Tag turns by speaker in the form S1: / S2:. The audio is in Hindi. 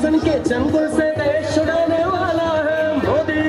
S1: शासन के चंगुल से देश छुड़ाने वाला है मोदी